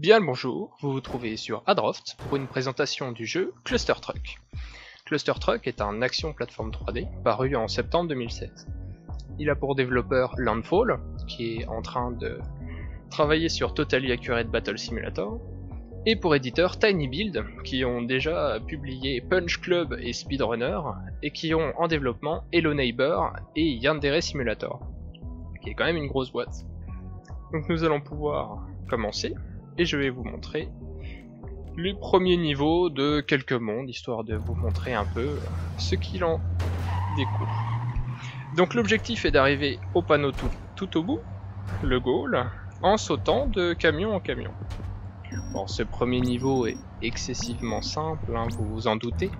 Bien le bonjour, vous vous trouvez sur Adroft pour une présentation du jeu Cluster Truck. Cluster Truck est un action plateforme 3D paru en septembre 2016. Il a pour développeur Landfall, qui est en train de travailler sur Totally Accurate Battle Simulator, et pour éditeur Tiny Build, qui ont déjà publié Punch Club et Speedrunner, et qui ont en développement Hello Neighbor et Yandere Simulator, qui est quand même une grosse boîte. Donc nous allons pouvoir commencer, et je vais vous montrer les premiers niveaux de quelques mondes, histoire de vous montrer un peu ce qu'il en découle. Donc l'objectif est d'arriver au panneau tout, au bout, le goal, en sautant de camion en camion. Bon, ce premier niveau est excessivement simple, hein, vous vous en doutez.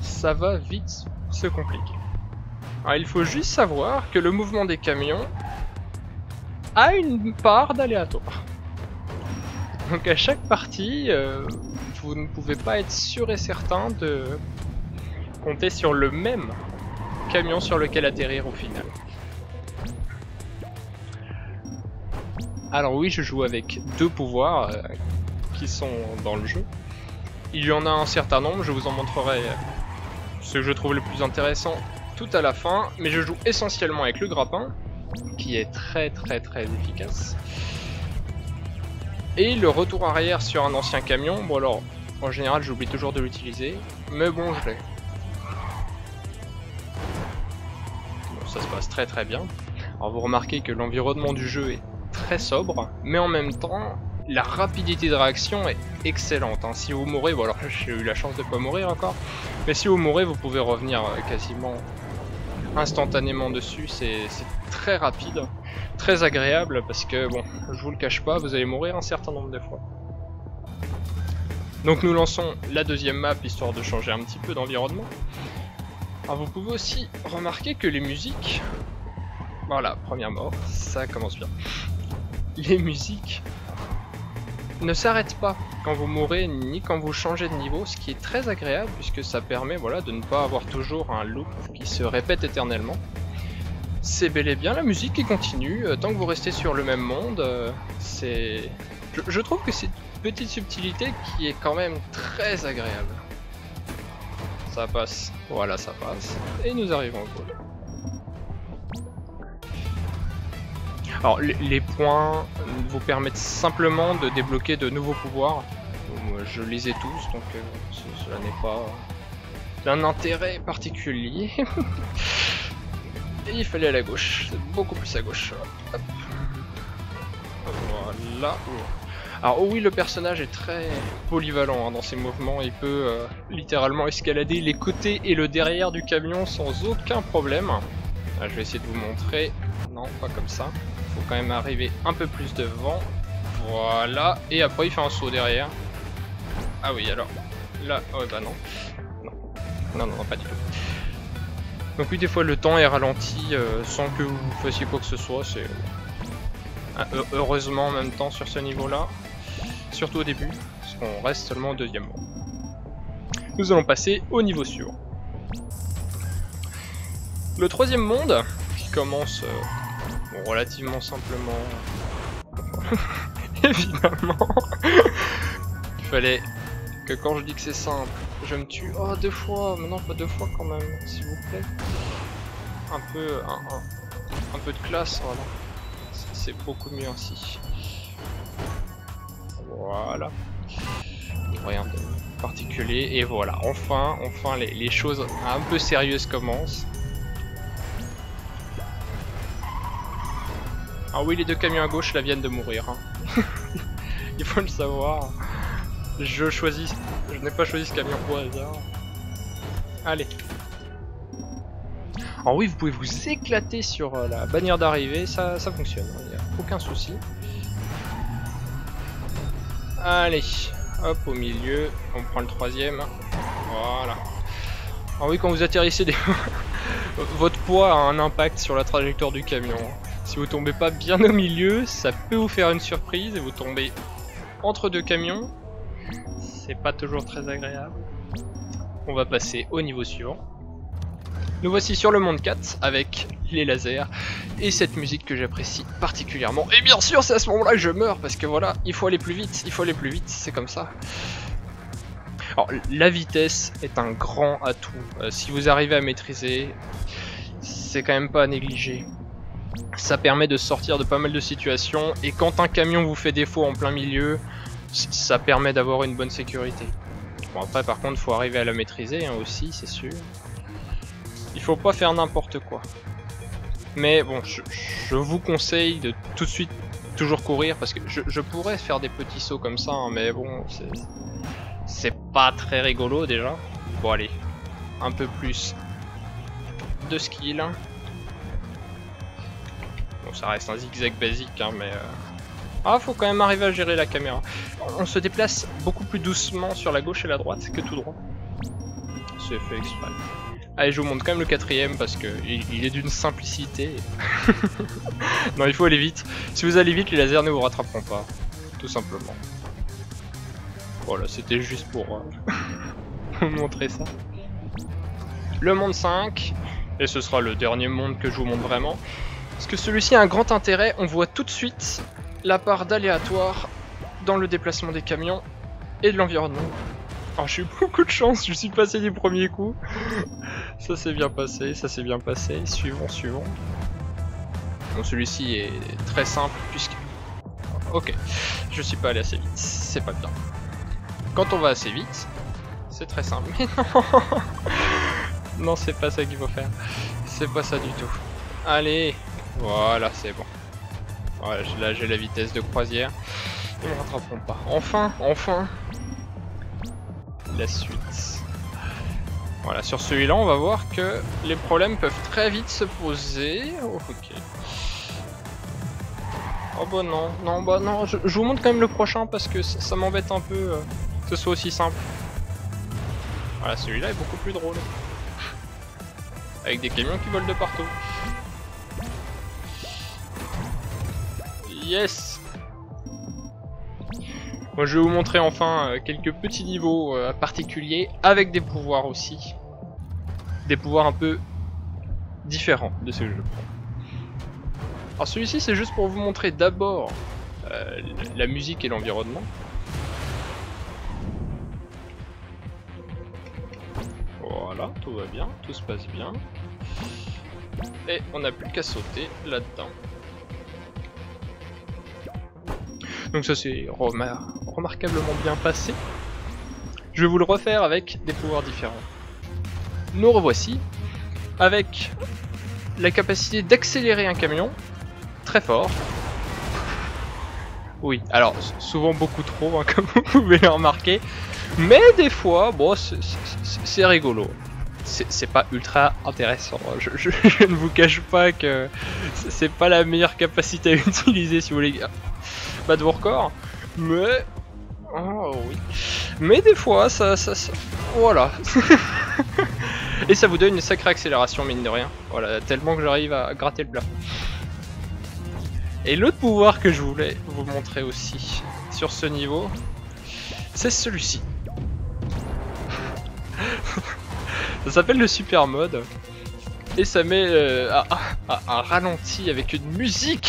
Ça va vite se compliquer. Alors, il faut juste savoir que le mouvement des camions a une part d'aléatoire. Donc à chaque partie, euh, vous ne pouvez pas être sûr et certain de compter sur le même camion sur lequel atterrir au final. Alors oui, je joue avec deux pouvoirs euh, qui sont dans le jeu. Il y en a un certain nombre, je vous en montrerai euh, ce que je trouve le plus intéressant tout à la fin, mais je joue essentiellement avec le grappin, qui est très très très efficace. Et le retour arrière sur un ancien camion, bon alors, en général j'oublie toujours de l'utiliser, mais bon je l'ai. Bon, ça se passe très très bien. Alors vous remarquez que l'environnement du jeu est très sobre, mais en même temps, la rapidité de réaction est excellente. Hein. Si vous mourrez, bon alors j'ai eu la chance de pas mourir encore, mais si vous mourrez, vous pouvez revenir euh, quasiment instantanément dessus, c'est très rapide, très agréable, parce que bon, je vous le cache pas, vous allez mourir un certain nombre de fois. Donc nous lançons la deuxième map, histoire de changer un petit peu d'environnement. Alors vous pouvez aussi remarquer que les musiques... Voilà, première mort, ça commence bien les musiques ne s'arrêtent pas quand vous mourrez ni quand vous changez de niveau, ce qui est très agréable puisque ça permet voilà, de ne pas avoir toujours un loop qui se répète éternellement. C'est bel et bien la musique qui continue, euh, tant que vous restez sur le même monde, euh, c'est... Je, trouve que c'est une petite subtilité qui est quand même très agréable. Ça passe, voilà ça passe, et nous arrivons au goal. Alors les points vous permettent simplement de débloquer de nouveaux pouvoirs. Je les ai tous, donc euh, cela n'est pas d'un intérêt particulier. Et il fallait à la gauche, beaucoup plus à gauche. Voilà. Alors oui, le personnage est très polyvalent hein, dans ses mouvements, il peut euh, littéralement escalader les côtés et le derrière du camion sans aucun problème. Ah, je vais essayer de vous montrer. Non, pas comme ça faut quand même arriver un peu plus devant. Voilà, et après il fait un saut derrière. Ah oui, alors, là, oh bah non. Non, non, non, pas du tout. Donc oui, des fois le temps est ralenti euh, sans que vous fassiez quoi que ce soit, c'est... Euh, heureusement en même temps sur ce niveau-là, surtout au début, parce qu'on reste seulement au deuxième monde. Nous allons passer au niveau suivant. Le troisième monde, qui commence euh, relativement simplement. Évidemment. Il fallait que quand je dis que c'est simple, je me tue. Oh, deux fois, mais non, pas deux fois quand même, s'il vous plaît. Un peu, un, un, peu de classe, voilà. C'est beaucoup mieux ainsi. Voilà. Rien de particulier. Et voilà, enfin, enfin, les, les choses un peu sérieuses commencent. Ah oui, les deux camions à gauche là viennent de mourir. Hein. Il faut le savoir. Je choisis. Je n'ai pas choisi ce camion pour hasard. Allez. Alors oui, vous pouvez vous éclater sur euh, la bannière d'arrivée, ça, ça fonctionne, il n'y a aucun souci. Allez, hop au milieu, on prend le troisième. Voilà. Alors oui, quand vous atterrissez, des... votre poids a un impact sur la trajectoire du camion. Si vous tombez pas bien au milieu, ça peut vous faire une surprise et vous tombez entre deux camions. C'est pas toujours très agréable. On va passer au niveau suivant. Nous voici sur le monde 4 avec les lasers et cette musique que j'apprécie particulièrement. Et bien sûr, c'est à ce moment-là que je meurs parce que voilà, il faut aller plus vite, il faut aller plus vite, c'est comme ça. Alors, la vitesse est un grand atout. Euh, si vous arrivez à maîtriser, c'est quand même pas à négliger. Ça permet de sortir de pas mal de situations et quand un camion vous fait défaut en plein milieu, ça permet d'avoir une bonne sécurité. Bon après par contre faut arriver à la maîtriser hein, aussi c'est sûr. Il faut pas faire n'importe quoi. Mais bon je, vous conseille de tout de suite toujours courir parce que je, pourrais faire des petits sauts comme ça hein, mais bon c'est pas très rigolo déjà. Bon allez, un peu plus de skill. Bon ça reste un zigzag basique hein, mais... Euh, ah, faut quand même arriver à gérer la caméra. On se déplace beaucoup plus doucement sur la gauche et la droite que tout droit. C'est fait exprès. Allez, je vous montre quand même le quatrième parce que il, est d'une simplicité. non, il faut aller vite. Si vous allez vite, les lasers ne vous rattraperont pas. Tout simplement. Voilà, c'était juste pour euh, vous montrer ça. Le monde 5, et ce sera le dernier monde que je vous montre vraiment. Parce que celui-ci a un grand intérêt, on voit tout de suite la part d'aléatoire dans le déplacement des camions et de l'environnement. Alors j'ai eu beaucoup de chance, je suis passé du premier coup. Ça s'est bien passé, ça s'est bien passé. Suivons, suivons. Bon celui-ci est très simple puisque... Ok, je suis pas allé assez vite, c'est pas bien. Quand on va assez vite, c'est très simple. Mais non Non c'est pas ça qu'il faut faire. C'est pas ça du tout. Allez, voilà c'est bon. Ouais, là j'ai la vitesse de croisière. Ils me rattraperont pas. Enfin, enfin La suite. Voilà, sur celui-là, on va voir que les problèmes peuvent très vite se poser. Oh, ok. Oh bah non, non, bah non, je, vous montre quand même le prochain parce que ça, m'embête un peu euh, que ce soit aussi simple. Voilà, celui-là est beaucoup plus drôle. Avec des camions qui volent de partout. Yes je vais vous montrer enfin euh, quelques petits niveaux euh, particuliers avec des pouvoirs aussi. Des pouvoirs un peu différents de ce que je prends. Alors celui-ci c'est juste pour vous montrer d'abord euh, la musique et l'environnement. Voilà, tout va bien, tout se passe bien. Et on n'a plus qu'à sauter là-dedans. Donc ça c'est remarquablement bien passé. Je vais vous le refaire avec des pouvoirs différents. Nous revoici avec la capacité d'accélérer un camion très fort. Oui, alors souvent beaucoup trop, hein, comme vous pouvez le remarquer. Mais des fois, bon, c'est rigolo. C'est pas ultra intéressant. Hein. Je, je, ne vous cache pas que c'est pas la meilleure capacité à utiliser si vous voulez de vos records. Mais... Oh oui. Mais des fois, ça... ça, Voilà. Et ça vous donne une sacrée accélération, mine de rien. Voilà, tellement que j'arrive à gratter le plat. Et l'autre pouvoir que je voulais vous montrer aussi sur ce niveau, c'est celui-ci. ça s'appelle le super mode. Et ça met euh, un ralenti avec une musique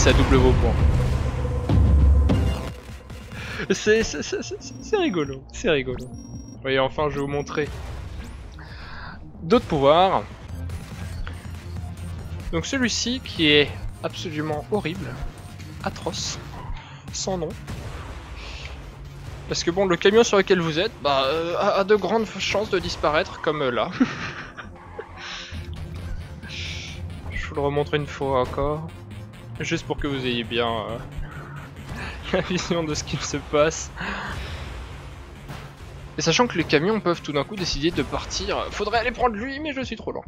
ça double vos points. C'est rigolo, c'est rigolo. Et enfin, je vais vous montrer d'autres pouvoirs. Donc celui-ci qui est absolument horrible, atroce, sans nom. Parce que bon, le camion sur lequel vous êtes bah, euh, a, de grandes chances de disparaître, comme là. je vous le remontre une fois encore. Juste pour que vous ayez bien euh, la vision de ce qu'il se passe. Et sachant que les camions peuvent tout d'un coup décider de partir, faudrait aller prendre lui, mais je suis trop lent.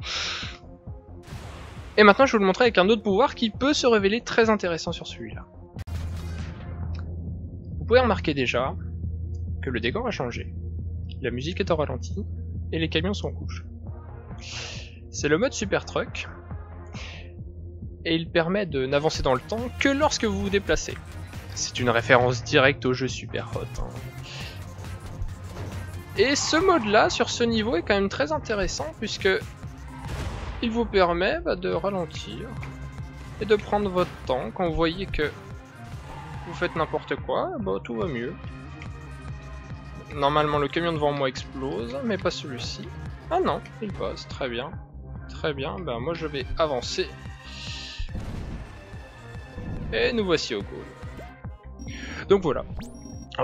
Et maintenant je vais vous le montrer avec un autre pouvoir qui peut se révéler très intéressant sur celui-là. Vous pouvez remarquer déjà que le décor a changé. La musique est en ralenti et les camions sont rouges. C'est le mode Super Truck et il permet de n'avancer dans le temps que lorsque vous vous déplacez. C'est une référence directe au jeu Super Hot. Hein. Et ce mode là sur ce niveau est quand même très intéressant puisque il vous permet bah, de ralentir et de prendre votre temps quand vous voyez que vous faites n'importe quoi, bah tout va mieux. Normalement le camion devant moi explose, mais pas celui-ci. Ah non, il passe, très bien. Très bien, ben moi je vais avancer. Et nous voici au goal. Donc voilà.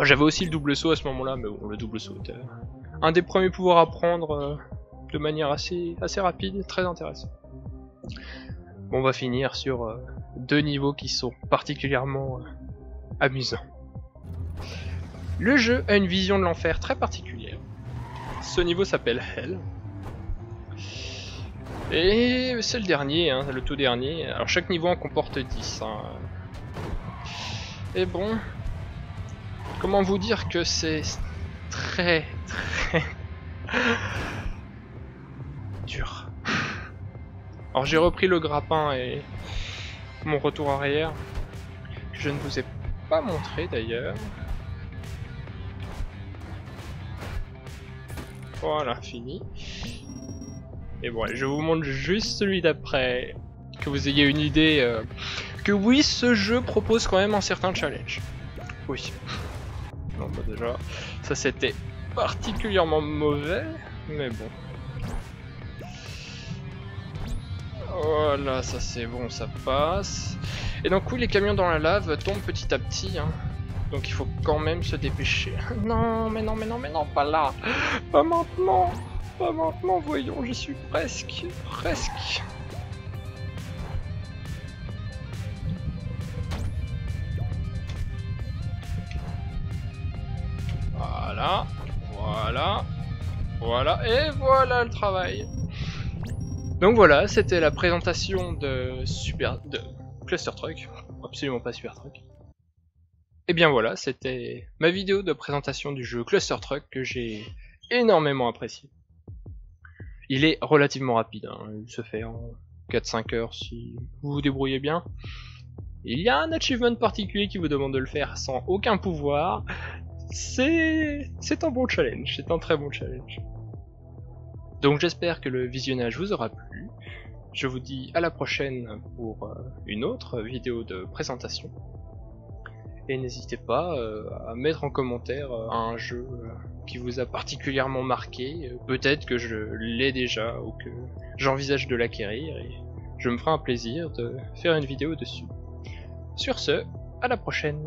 J'avais aussi le double saut à ce moment-là, mais bon, le double saut était un des premiers pouvoirs à prendre euh, de manière assez, assez rapide, très intéressant. on va finir sur euh, deux niveaux qui sont particulièrement euh, amusants. Le jeu a une vision de l'enfer très particulière. Ce niveau s'appelle Hell. Et c'est le dernier, hein, le tout dernier. Alors chaque niveau en comporte 10. Hein. Et bon, comment vous dire que c'est très très dur. Alors j'ai repris le grappin et mon retour arrière, je ne vous ai pas montré d'ailleurs. Voilà, fini. Et bon, je vous montre juste celui d'après, que vous ayez une idée euh, oui, ce jeu propose quand même un certain challenge. Oui. Bah déjà, ça c'était particulièrement mauvais, mais bon. Voilà, ça c'est bon, ça passe. Et donc oui, les camions dans la lave tombent petit à petit, hein. Donc il faut quand même se dépêcher. Non, mais non, mais non, mais non, pas là. Pas maintenant. Pas maintenant, voyons, j'y suis presque. Presque. Voilà. Voilà. Voilà. Et voilà le travail. Donc voilà, c'était la présentation de Super... de Cluster Truck. Absolument pas Super Truck. Et bien voilà, c'était ma vidéo de présentation du jeu Cluster Truck que j'ai énormément apprécié. Il est relativement rapide, hein. il se fait en 4-5 heures si vous vous débrouillez bien. Il y a un achievement particulier qui vous demande de le faire sans aucun pouvoir. C'est un bon challenge, c'est un très bon challenge. Donc j'espère que le visionnage vous aura plu. Je vous dis à la prochaine pour euh, une autre vidéo de présentation. Et n'hésitez pas euh, à mettre en commentaire euh, un jeu qui vous a particulièrement marqué. Peut-être que je l'ai déjà ou que j'envisage de l'acquérir et je me ferai un plaisir de faire une vidéo dessus. Sur ce, à la prochaine